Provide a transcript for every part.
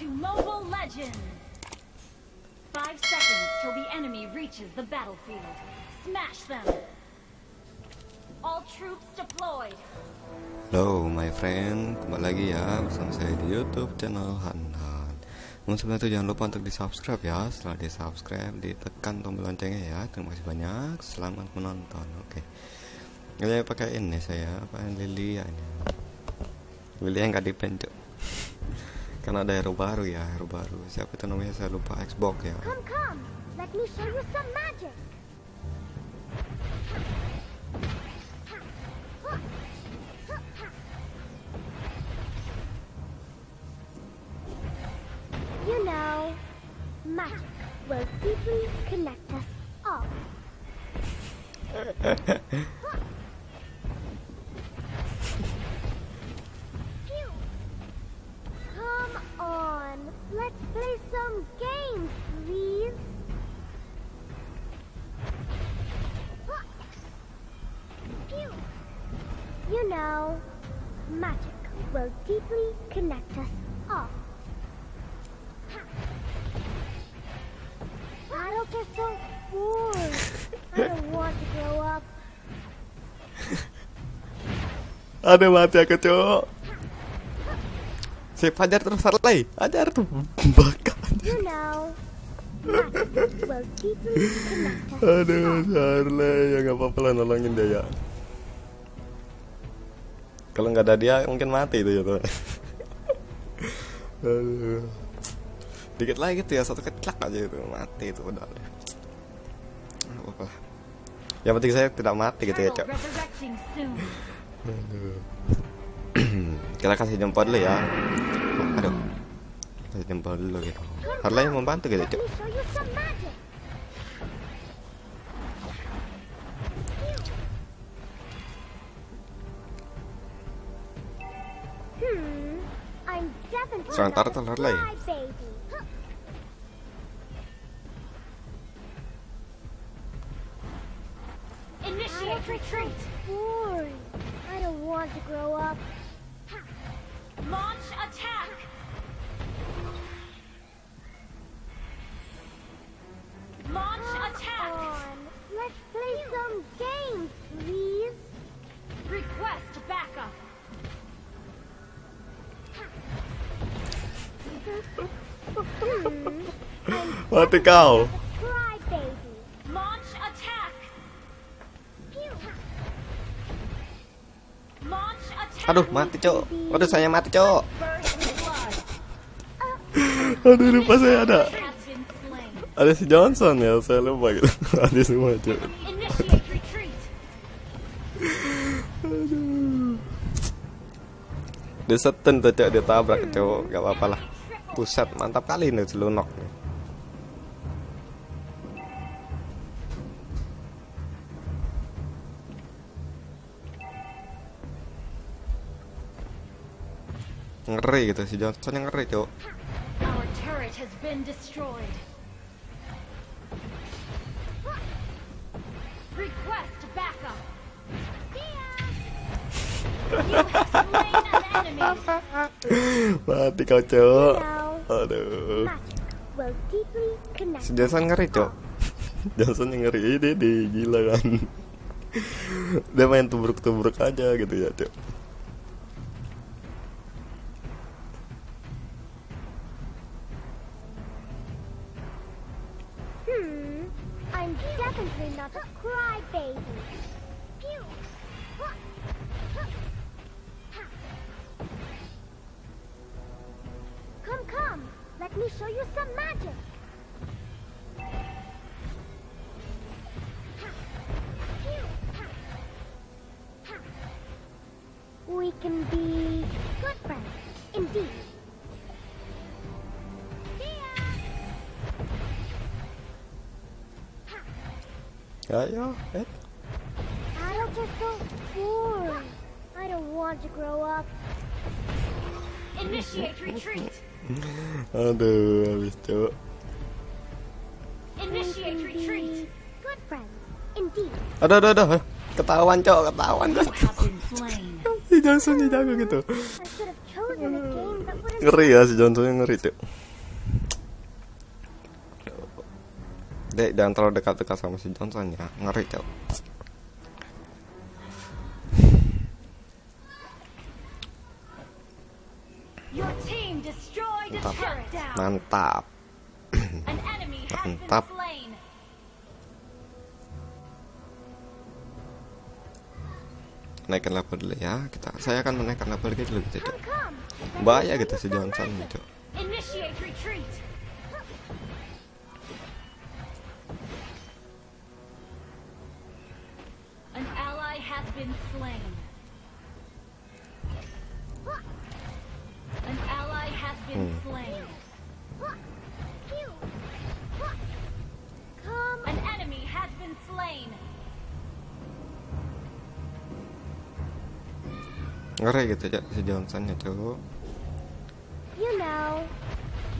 to Mobile Legends! Five seconds till the enemy reaches the battlefield. Smash them! All troops deployed. Halo my friend, kembali lagi ya bersama saya di YouTube channel Hanhan. Sebelum itu jangan lupa untuk di subscribe ya. Setelah di subscribe, ditekan tombol loncengnya ya. Terima kasih banyak. Selamat menonton. Oke. Ini pakai ini saya apa Lilia ini. Lilia yang nggak dipen Karena ada hero baru ya, hero baru. Siapa itu namanya saya lupa Xbox ya. Come, come. Let me show you some magic. You know, magic will deeply connect us all. Adults are so bored. I don't want to grow up. Ada mati aku cok. Si Fajar terus lagi. Ajar tuh bakal. You know, Aduh, Charlie, ya nggak apa-apa lah nolongin dia ya. Kalau nggak ada dia mungkin mati itu ya tuh. Aduh. Dikit lagi gitu ya, satu ketlak aja itu mati itu udah. Nggak apa-apa. lah. Yang penting saya tidak mati gitu ya, Cok. Kita kasih jempol dulu ya. Aduh. Kasih jempol dulu gitu. Harley yang membantu gitu, Cok. me show you Initiate retreat! Boring. I don't want to grow up. Launch attack! Launch attack! On. Let's play some games, please. Request backup! Hmm, Mati kau. Aduh, mati, Cok. Waduh, saya mati, Cok. Aduh, lupa saya ada. Ada si Johnson ya, saya lupa gitu. ada semua, Cok. Dia seten tuh, Cok. Dia tabrak, Cok. Gak apa-apa lah. Buset, mantap kali nih selunok nih. Ngeri gitu si Johnson yang ngeri, Cok. Mati kau, Cok. Aduh. Si Johnson ngeri, Cok. Johnson yang ngeri ini deh, gila kan. Dia main tubruk-tubruk aja gitu ya, Cok. Can be good friends, indeed. Ya. Ayo, eh. Adults are so boring. I don't want to grow up. Initiate retreat! Aduh, habis Cok. Initiate retreat! Good friends, indeed. Aduh, aduh, aduh. Ketahuan cok ketahuan. Slain. si Johnson si jago gitu. Ngeri ya si Johnson yang ngeri cok. Dek, jangan terlalu dekat-dekat sama si Johnson ya. Ngeri cok. Mantap. mantap. Mantap. Naikkan level dulu ya kita saya akan menaikkan level gitu dulu gitu bahaya gitu si Johnson cok Initiate retreat. An ally has been slain. An ally has been Hmm. slain. Phew. Come An enemy has been slain. Ngeri gitu cok si Johnson ya cok You know,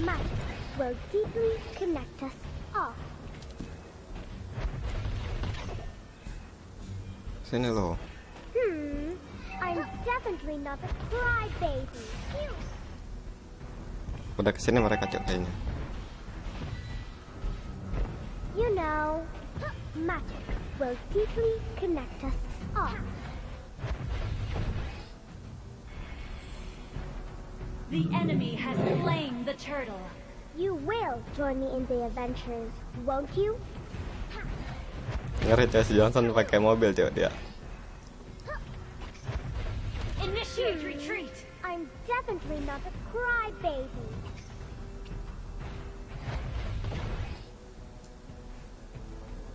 magic will deeply connect us all. sini loh Hmm, I'm definitely not a crybaby. Udah ke sini mereka cok kayaknya You know, magic will deeply connect us all. The enemy has slain the turtle. You will join me in the adventures, won't you? ngeri cok si Johnson pakai mobil cok dia Initiate retreat. I'm definitely not a crybaby.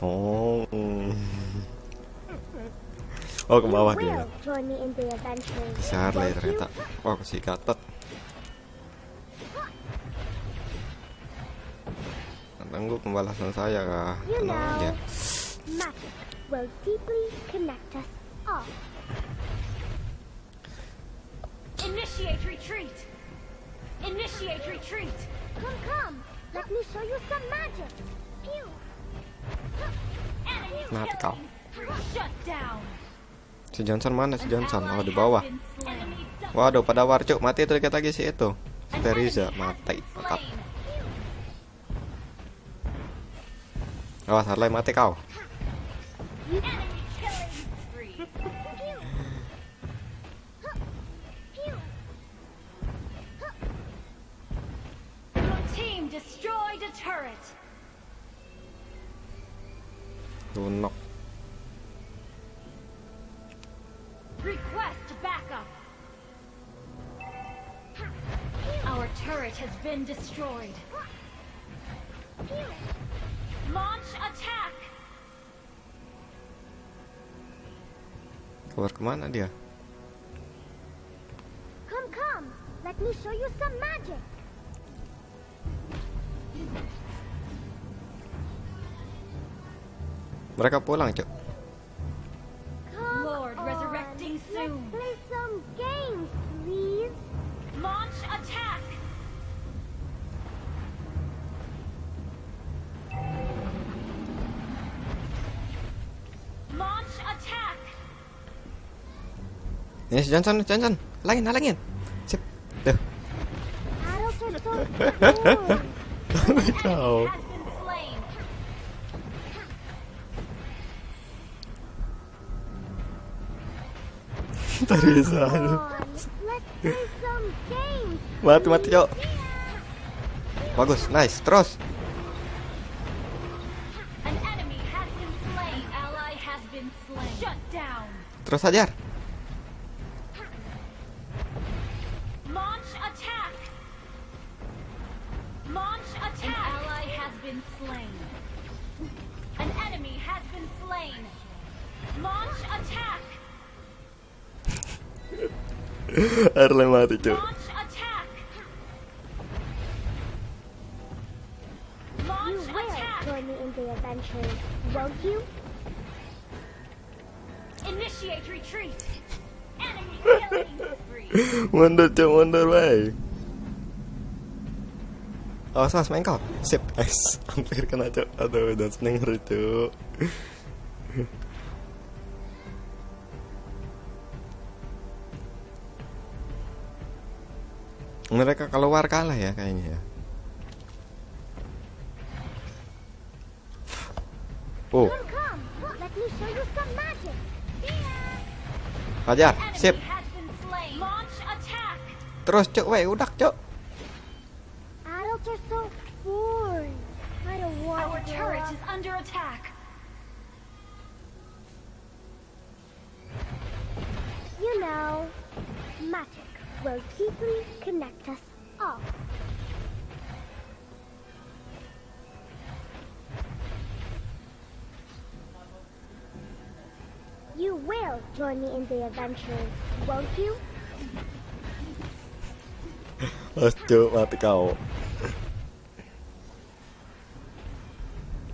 oh oh ke bawah dia will join me in the adventures, si Harley won't ternyata you? Oh, wah si Gatot tunggu pembalasan saya kah? You tenang know, aja magic will deeply connect us all. Initiate retreat. Initiate retreat. Come, come, let me show you some magic. Phew. Enemy Mati kau. si Johnson mana? Si Johnson? oh di bawah. waduh pada war cok mati itu lagi si itu. Has mati. mantap awas Harley mati kau Enemy killing spree. Phew. Phew. Your team destroyed a turret. lunok Request backup. Our turret has been destroyed. Launch attack. keluar ke mana dia Come, come, let me show you some magic. mereka pulang cok Ini si Johnson Johnson halangin halangin. Sip. Cool. kau games. mati mati cok bagus nice terus An enemy has been slain. Ally has been slain. Shut down. terus ajar Launch attack. Launch attack. An ally has been slain. An enemy has been slain. Launch attack. Harley mati cok Launch attack. You Launch will attack. join me in the adventures, won't you? Wonder to wonder way. oh sas main kau. sip guys. hampir kena cok. aduh dan seneng itu. cuy mereka keluar kalah ya kayaknya ya oh to grow turret up. is under attack. You know, magic will deeply connect us join me in the adventure, won't you? Mas cuk, mati kau.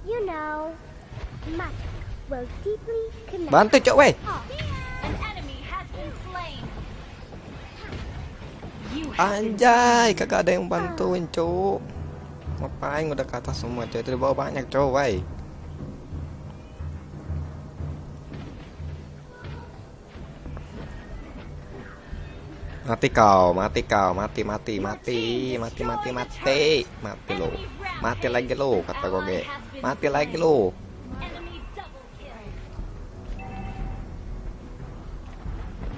You know, magic will deeply connect Bantu cuk, weh. all. An enemy has been slain. You have been Anjay, kagak ada yang bantuin cuk. Ngapain udah ke atas semua cuk, itu di bawah banyak cuk, weh. Mati kau, mati kau, mati, mati, mati, mati, mati, mati, mati lo, mati lagi lo, kata goge, mati lagi lo. enemy double kill.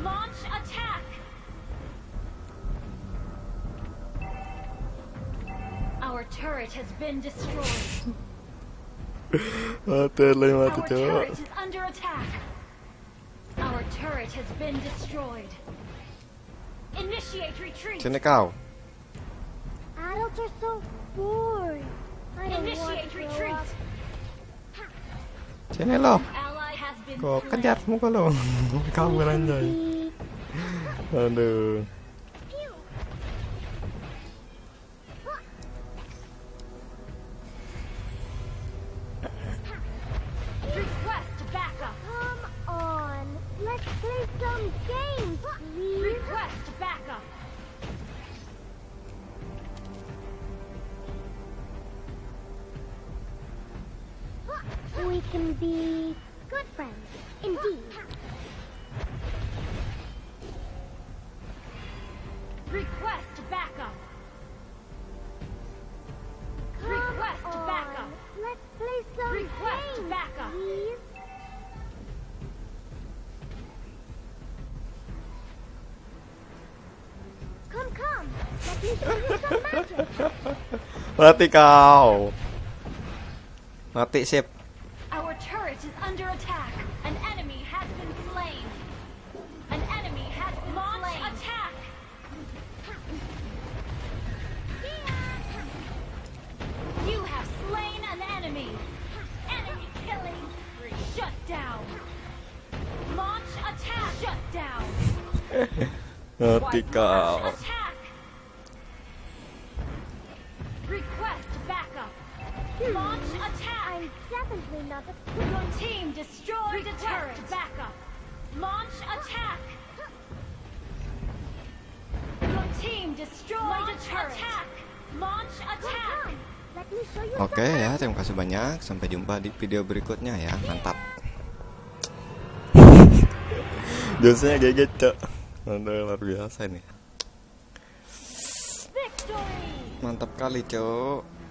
Launch attack. Our turret has been destroyed. Mati lagi mati Our turret is under attack. Our turret has been destroyed. Initiate retreat. Sini kau. Adults are so boring. I don't Initiate retreat. Sini lo. Kok kejar muka lo. Kabur anjay. Aduh. Can be good friends, indeed. Request backup. Come Request on, backup. Let's play some Request games, backup. please. Come, come. Let me show you some magic. Mati kau. Mati sip. Mati kau. Launch attack. Request backup. Launch attack. I'm definitely not the Your team destroyed a turret. Backup. Launch attack. Your team destroyed a turret. Attack. Launch attack. Come, let me show you Oke ya, terima kasih banyak. Sampai jumpa di video berikutnya ya. Mantap. Biasanya kayak gitu. Aduh, luar biasa nih. Mantap kali, Cok.